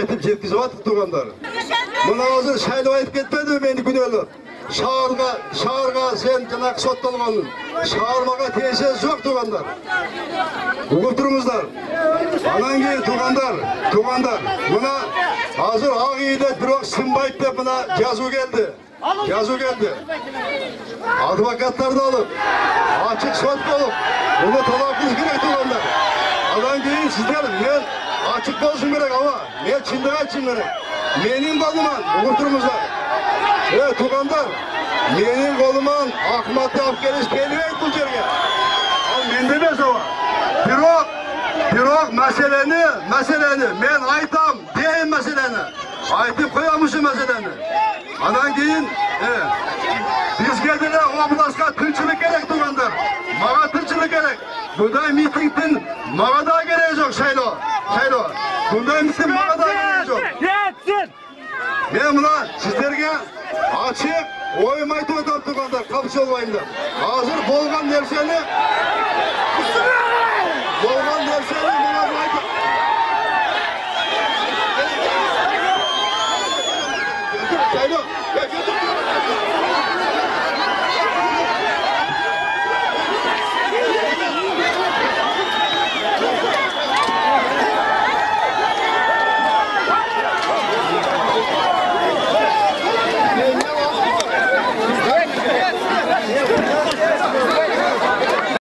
hidayetip yetkizivatıp durganlar. Buna hazır şayla ayıp getmedi beni günahlar. Şağırma, şağırma sen cınak sottulmanın. Şağırmağa tesis yok durganlar. Hukuk durumuzlar. Anangi tuğandar, tuğandar. Buna hazır ağıyla bir ok sımbayıp da buna yazı geldi. Yazı geldi. Advokatlar da alıp, açık sot da alıp, bunu talakız gerek tuğandar. Adan giyin sizler, ben Açık olsun gerek ama. Ne çindir açınları. Menin balıman unuturmuzlar. Evet Tugandar. Menin balıman Ahmet Afgeniz pelivek bu cerge. Al mende bez ama. Pirok. Pirok meseleni, meseleni. Men aytam deyin meseleni. Aytıp koyamışım meseleni. Anan deyin. Evet. Biz geldiler oblaska tınçılık gerek Tugandar. Mağa tınçılık gerek. Buday mitingdin mağa da gerek yok şeylo. Hayro. Bundan bizim bana da yolumuz yok. Yetsin. Ben ulan sizlerge açık oyum aytı ötüp durganda kapışı olmayınlar. Hazır bolgan nerseni bolgan nerseni bana aytı. Hayro. Hayro.